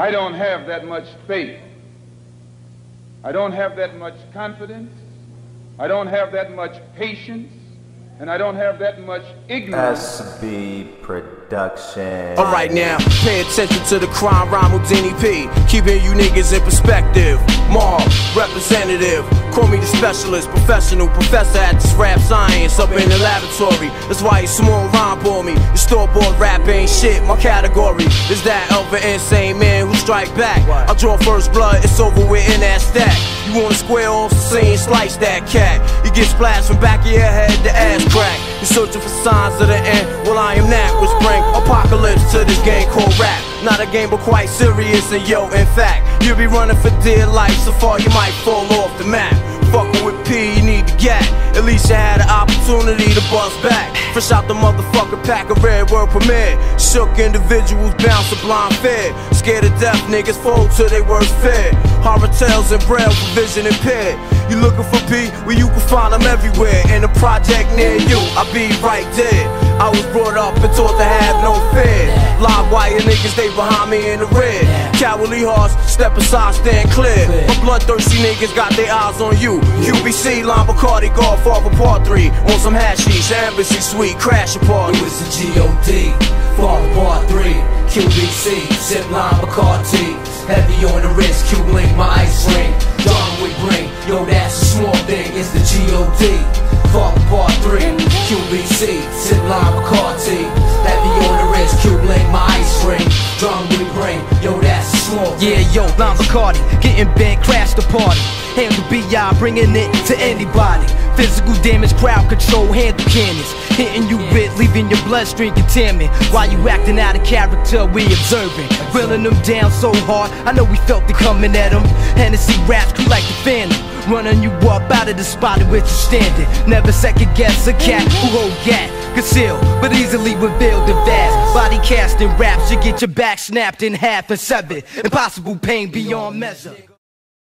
I don't have that much faith. I don't have that much confidence. I don't have that much patience. And I don't have that much ignorance. SB Production. Alright now, pay attention to the crime rhyme Houdini P. Keeping you niggas in perspective. Mobb, representative. Call me the specialist, professional professor at this rap science up in the laboratory. That's why you small rhyme for me. The store bought rap ain't shit. My category is that of an insane man who strike back. I draw first blood, it's over with in that stack. You wanna square off the scene, slice that cat. You get splashed from back of your head to ass crack. You searching for signs of the end. Well, I am that which bring apocalypse to this game called rap. Not a game, but quite serious. And yo, in fact, you'll be running for dear life. So far, you might fall off the map. Fucking with P, you need to get. At least you had an opportunity to bust back. Fresh out the motherfucker pack of red word permit. Shook individuals bounce a blind fear. Scared of death, niggas fold to their worst fear. Horror tales and braille for vision impaired. You looking for P? Well, you can find them everywhere. In a project near you, I'll be right there. I was brought up and taught to have no fear. Live wire niggas, they behind me in the red. Cowardly hearts, step aside, stand clear. My bloodthirsty niggas got their eyes on you. QBC, Lime Bacardi, Godfather Part 3. On some hashish, embassy suite, crash a party. It was the G.O.D. Father Part 3. QBC, Zip Line Bacardi. Heavy on the wrist, Q link, my ice ring. John Wick ring, yo, that's a small thing. It's the G.O.D. Father Part 3. QBC, Zip Line Bacardi. Heavy on the wrist, Q link, my ice ring. John Wick ring, yo, that's a small thing. Yeah, yo, Lime Bacardi, getting bent, crash the party. Handle BI, bringing it to anybody. Physical damage, crowd control, handle cannons. Hitting you with, leaving your bloodstream contaminant. While you acting out of character, we observing. Drilling them down so hard, I know we felt it coming at them. Hennessy raps, crew like the phantom. Running you up out of the spot in which you standing. Never second guess a cat who hold gat. Conceal, but easily revealed the vast. Body casting raps, you get your back snapped in half and severed. Impossible pain beyond measure.